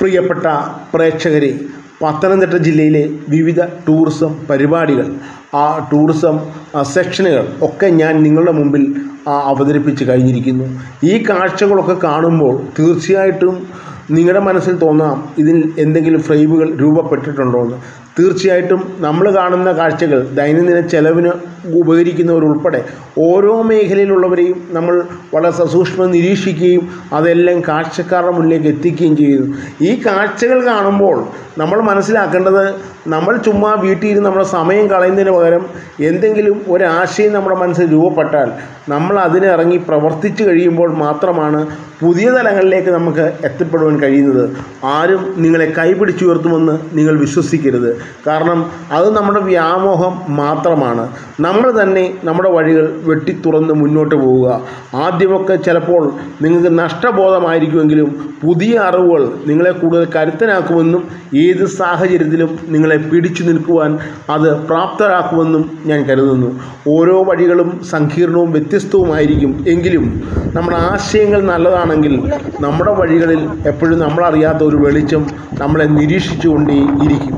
പ്രിയപ്പെട്ട പ്രേക്ഷകരെ പത്തനംതിട്ട ജില്ലയിലെ വിവിധ ടൂറിസം പരിപാടികൾ ആ ടൂറിസം സെക്ഷനുകൾ ഒക്കെ ഞാൻ നിങ്ങളുടെ മുമ്പിൽ അവതരിപ്പിച്ച് കഴിഞ്ഞിരിക്കുന്നു. ഈ കാഴ്ചകളൊക്കെ കാണുമ്പോൾ തീർച്ചയായിട്ടും നിങ്ങളുടെ മനസ്സിൽ തോന്നാം ഇതിൽ എന്തെങ്കിലും ഫ്രെയിമുകൾ രൂപപ്പെട്ടിട്ടുണ്ടോ എന്ന് തീർച്ചയായിട്ടും നമ്മൾ കാണുന്ന കാഴ്ചകൾ ദൈനംദിന ചെലവിന് ഉപകരിക്കുന്നവരുൾപ്പെടെ ഓരോ മേഖലയിലുള്ളവരെയും നമ്മൾ വളരെ സസൂക്ഷ്മം നിരീക്ഷിക്കുകയും അതെല്ലാം കാഴ്ചക്കാരുടെ മുന്നിലേക്ക് എത്തിക്കുകയും ചെയ്യുന്നു. ഈ കാഴ്ചകൾ കാണുമ്പോൾ നമ്മൾ മനസ്സിലാക്കേണ്ടത് നമ്മൾ ചുമ്മാ വീട്ടിൽ ഇരുന്ന് നമ്മുടെ സമയം കളയുന്നതിന് പകരം എന്തെങ്കിലും ഒരാശയം നമ്മുടെ മനസ്സിൽ രൂപപ്പെട്ടാൽ നമ്മൾ അതിനിറങ്ങി പ്രവർത്തിച്ചു കഴിയുമ്പോൾ മാത്രമാണ് പുതിയ തലങ്ങളിലേക്ക് നമുക്ക് എത്തിപ്പെടുവാൻ കഴിയുന്നത്. ആരും നിങ്ങളെ കൈപിടിച്ചുയർത്തുമെന്ന് നിങ്ങൾ വിശ്വസിക്കരുത്. കാരണം അത് നമ്മുടെ വ്യാമോഹം മാത്രമാണ്. നമ്മൾ തന്നെ നമ്മുടെ വഴികൾ വെട്ടിത്തുറന്ന് മുന്നോട്ട് പോവുക. ആദ്യമൊക്കെ ചിലപ്പോൾ നിങ്ങൾക്ക് നഷ്ടബോധമായിരിക്കുമെങ്കിലും പുതിയ അറിവുകൾ നിങ്ങളെ കൂടുതൽ കരുത്തനാക്കുമെന്നും ഏത് സാഹചര്യത്തിലും നിങ്ങളെ പിടിച്ചു നിൽക്കുവാൻ അത് പ്രാപ്തരാക്കുമെന്നും ഞാൻ കരുതുന്നു. ഓരോ വഴികളും സങ്കീർണവും വ്യത്യസ്തവുമായിരിക്കും. എങ്കിലും നമ്മുടെ ആശയങ്ങൾ നല്ലതാണെങ്കിൽ നമ്മുടെ വഴികളിൽ എപ്പോഴും നമ്മളറിയാത്ത ഒരു വെളിച്ചം നമ്മളെ നിരീക്ഷിച്ചുകൊണ്ടേ ഇരിക്കും